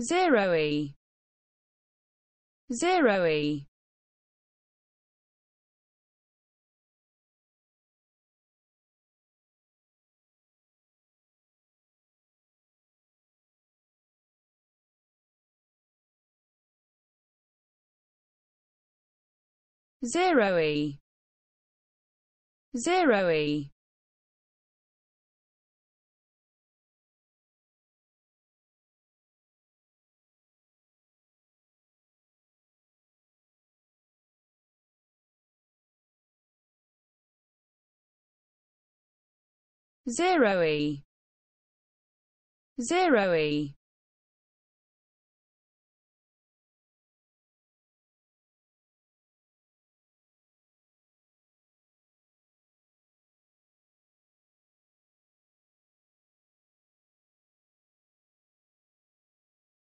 zero e. Zero e. Zero e. Zero e zero e. Zero e